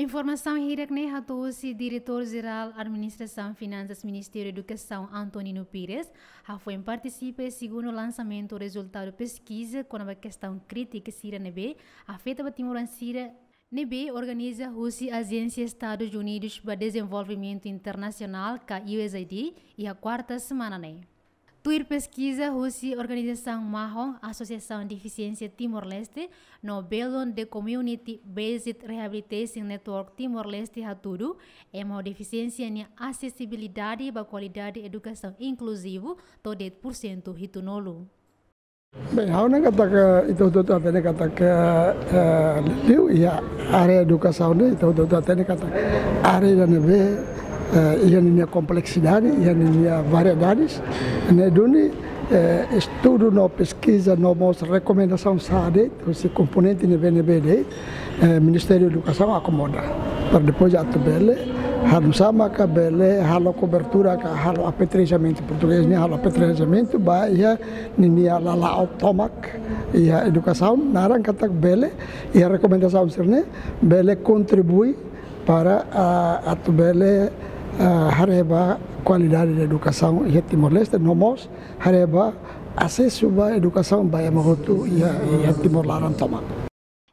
Informação hirakne hatusi diretor-geral Administração Finanças Ministério da Educação Antonino Pires, ha foi participe segundo o lançamento do resultado pesquisa com a questão crítica sira nebe, afeta a Timor Sira NB organiza a Agência Estados Unidos para Desenvolvimento Internacional, a USAID, e a quarta semana. Né? Tuir pesquisa Rússia Organização Marrom, Associação de Eficiência Timor-Leste, no Belon de Community Based Rehabilitation Network Timor-Leste Haturu, é uma deficiência na acessibilidade e qualidade de educação inclusiva, to 10% hitunolo. Bem, hau na kata ke itu itu atene kata ke liu ya area ne itu itu atene kata area da neve e a minha complexidade e a minha variedades. Né, Duni, eh, estudo no pesquisa, no mostra recomendação SADE, esse componente no BNBD, eh, Ministério da Educação acomoda. Para depois a tabela, halo sama ka bele, halo cobertura ka halo apetrejamento português, ni halo apetrejamento, ba ia ni ala la automac, ia educação, narang kata bele, ia recomendação serne, bele contribui para a, a tabela hareba qualidade da educação e Timor-Leste, nomos hareba acesso à educação vai mahotu e Timor-Laran toma.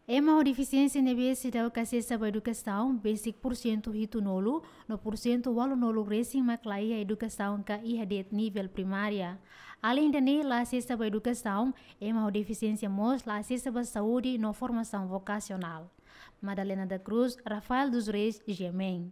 É uma deficiência na base da acesso à educação, basic por cento hito nolo, no por cento walo nolo racing maclai a educação ka ihadet nível primária. Além da nela acesso à educação, é uma deficiência mos la acesso à saúde no formação vocacional. Madalena da Cruz, Rafael dos Reis, Gemem.